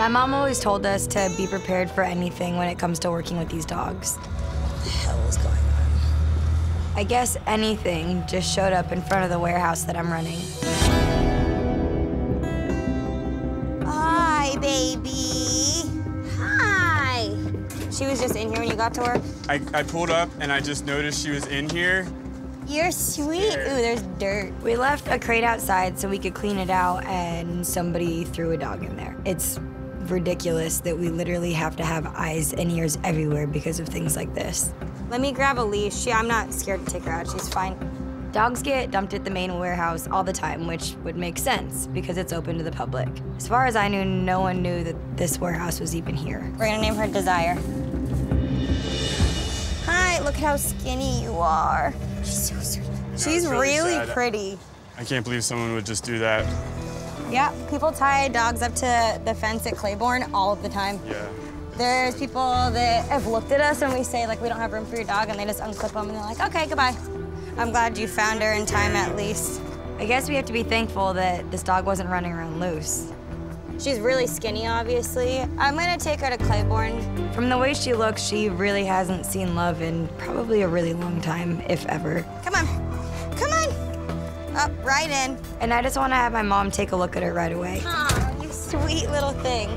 My mom always told us to be prepared for anything when it comes to working with these dogs. What the hell is going on? I guess anything just showed up in front of the warehouse that I'm running. Hi, baby. Hi. She was just in here when you got to work? I, I pulled up and I just noticed she was in here. You're sweet. Ooh, there's dirt. We left a crate outside so we could clean it out, and somebody threw a dog in there. It's ridiculous that we literally have to have eyes and ears everywhere because of things like this. Let me grab a leash. Yeah, I'm not scared to take her out. She's fine. Dogs get dumped at the main warehouse all the time, which would make sense because it's open to the public. As far as I knew, no one knew that this warehouse was even here. We're gonna name her Desire. Hi, look at how skinny you are. She's so sweet. She's really really pretty. I can't believe someone would just do that. Yeah, people tie dogs up to the fence at Claiborne all of the time. Yeah. There's people that have looked at us when we say like we don't have room for your dog, and they just unclip them and they're like, okay, goodbye. I'm glad you found her in time at least. I guess we have to be thankful that this dog wasn't running around loose. She's really skinny, obviously. I'm gonna take her to Claiborne. From the way she looks, she really hasn't seen love in probably a really long time, if ever. Come on. Up, right in. And I just want to have my mom take a look at her right away. Aw, you sweet little thing.